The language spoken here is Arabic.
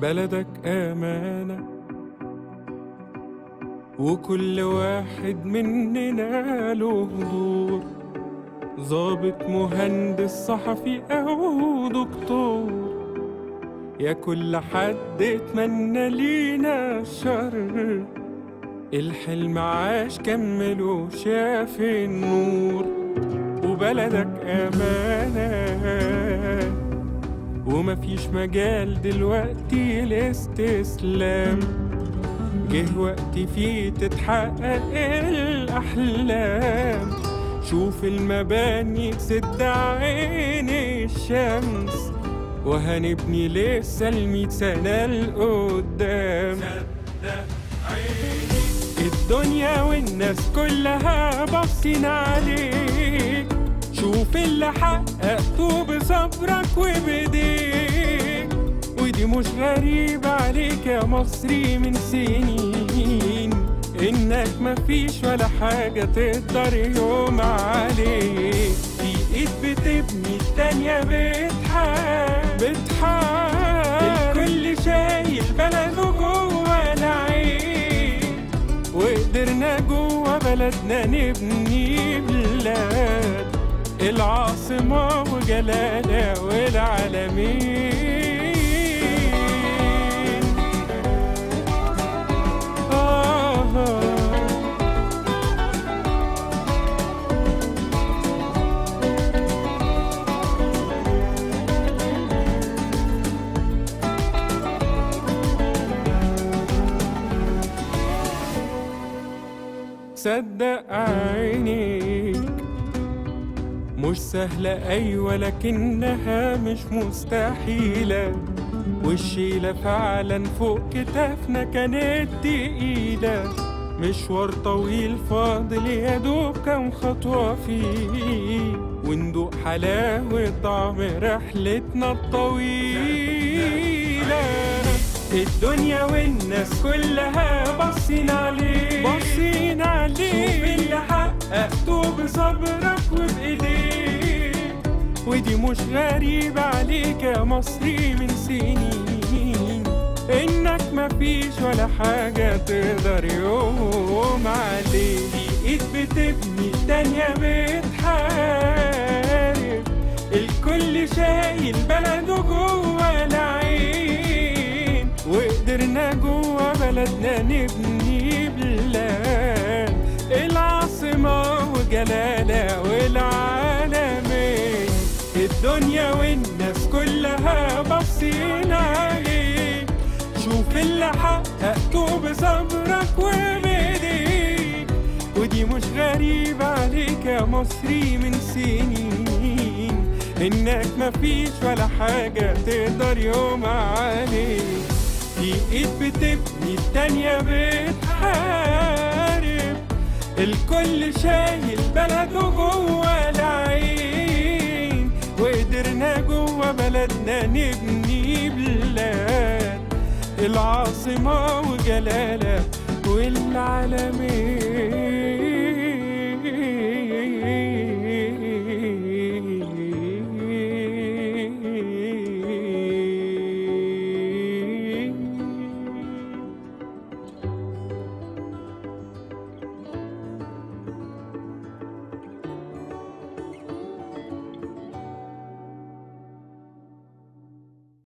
بلدك أمانة. وكل واحد مننا له دور ضابط مهندس صحفي أو دكتور. يا كل حد اتمنى لينا الشر الحلم عاش كمله شاف النور. وبلدك أمانة. ومفيش مجال دلوقتي الاستسلام جه وقت فيه تتحقق الأحلام. شوف المباني تسد عين الشمس. وهنبني لسه الميت سنة لقدام. الدنيا والناس كلها باصين عليك. شوف اللي حققته بصبرك وبايديك ودي مش غريبة عليك يا مصري من سنين. إنك مفيش ولا حاجة تقدر يوم عليك. في إيد بتبني التانية بتحارب. بتحارب. الكل شايل بلده جوه العين. وقدرنا جوه بلدنا نبني بلاد. العاصمة وجلالة والعالمين. صدق عينيك. مش سهلة أيوة لكنها مش مستحيلة. والشيلة فعلا فوق كتافنا كانت تقيلة. مشوار طويل فاضل يا دوب كام خطوة فيه. وندوق حلاوة طعم رحلتنا الطويلة. الدنيا والناس كلها باصين عليك. باصين عليك. شوف اللي حققته بصبرك وبإيديك. ودي مش غريبة عليك يا مصري من سنين. إنك مفيش ولا حاجة تقدر يوم عليك. إيد بتبني التانية بتحارب بلدنا نبني بلاد العاصمة وجلالة والعالمين. الدنيا والناس كلها باصين عليك شوف اللي حققته بصبرك وبايديك ودي مش غريبة عليك يا مصري من سنين. إنك مفيش ولا حاجة تقدر يوم عليك. في إيد بتبني التانية بتحارب. الكل شايل بلده جوه العين. وقدرنا جوه بلدنا نبني بلاد. العاصمة وجلالة والعالمين.